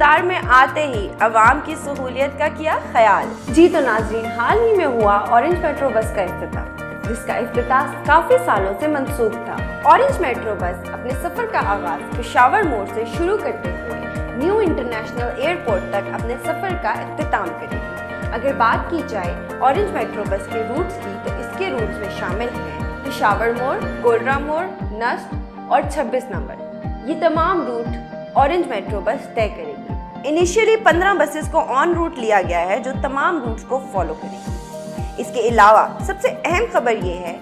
इकतदार में आते ही अवाम की सहूलियत का किया ख्याल। जी तो नाजरीन, हाल ही में हुआ ऑरेंज मेट्रो बस का अफ्ताह जिसका अफ्ताह काफ़ी सालों से मंसूख था। ऑरेंज मेट्रो बस अपने सफ़र का आगाज़ पिशावर मोड़ से शुरू करते हुए न्यू इंटरनेशनल एयरपोर्ट तक अपने सफ़र का अख्ताम करेगी अगर बात की जाए ऑरेंज मेट्रो बस के रूट्स की तो इसके रूट्स में शामिल हैं पिशावर मोड़, गोलरा मोड़ नस्ट और 26 नंबर। ये तमाम रूट ऑरेंज मेट्रो बस तय करेगी। इनिशियली 15 बसेस को ऑन रूट लिया गया है, जो तमाम रूट्स को फॉलो करेगी। इसके अलावा, सबसे अहम खबर ये है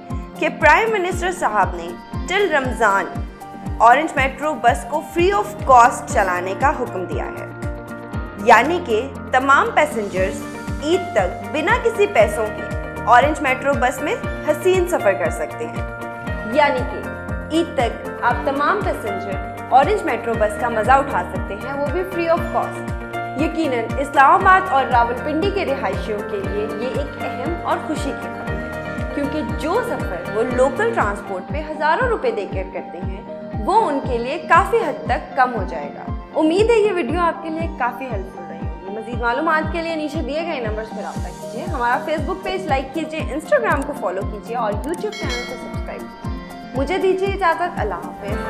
कि प्राइम मिनिस्टर साहब ने till Ramzan orange metro bus को फ्री ऑफ़ कॉस्ट चलाने का हुक्म दिया है। यानी कि तमाम पैसेंजर्स ईद तक बिना किसी पैसों के ऑरेंज मेट्रो बस में हसीन सफ़र कर सकते हैं। यानी कि ईद तक आप तमाम पैसेंजर ऑरेंज मेट्रो बस का मज़ा उठा सकते हैं, वो भी फ्री ऑफ़ कॉस्ट यकीनन, इस्लामाबाद और रावलपिंडी के रिहायशियों के लिए ये एक अहम और खुशी की खबर है, क्योंकि जो सफ़र वो लोकल ट्रांसपोर्ट पे हज़ारों रुपए देकर करते हैं, वो उनके लिए काफ़ी हद तक कम हो जाएगा। उम्मीद है ये वीडियो आपके लिए काफ़ी हेल्पफुल रही मजीद मालूम के लिए नीचे दिए गए नंबर्स पर रब्ता कीजिए, हमारा फेसबुक पेज लाइक कीजिए इंस्टाग्राम को फॉलो कीजिए और यूट्यूब चैनल को सब्सक्राइब कीजिए। मुझे दीजिए इजाज़त, अल्लाह हाफिज़।